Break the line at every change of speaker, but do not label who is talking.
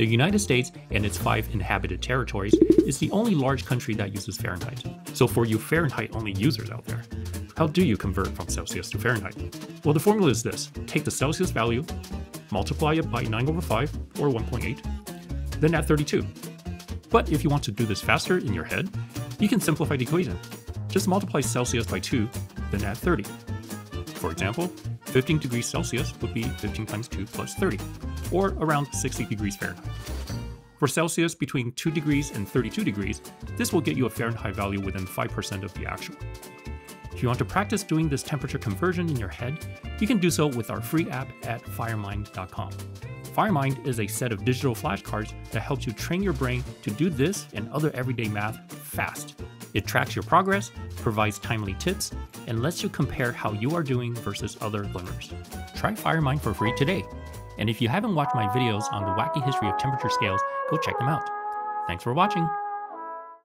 The United States and its five inhabited territories is the only large country that uses Fahrenheit. So for you Fahrenheit only users out there, how do you convert from Celsius to Fahrenheit? Well, the formula is this. Take the Celsius value, multiply it by 9 over 5, or 1.8, then add 32. But if you want to do this faster in your head, you can simplify the equation. Just multiply Celsius by 2, then add 30. For example, 15 degrees Celsius would be 15 times 2 plus 30, or around 60 degrees Fahrenheit. For Celsius between 2 degrees and 32 degrees, this will get you a Fahrenheit value within 5% of the actual. If you want to practice doing this temperature conversion in your head, you can do so with our free app at fyremind.com. Fyremind is a set of digital flashcards that helps you train your brain to do this and other everyday math fast. It tracks your progress, provides timely tips, and lets you compare how you are doing versus other learners. Try Fyremind for free today. And if you haven't watched my videos on the wacky history of temperature scales, go check them out. Thanks for watching.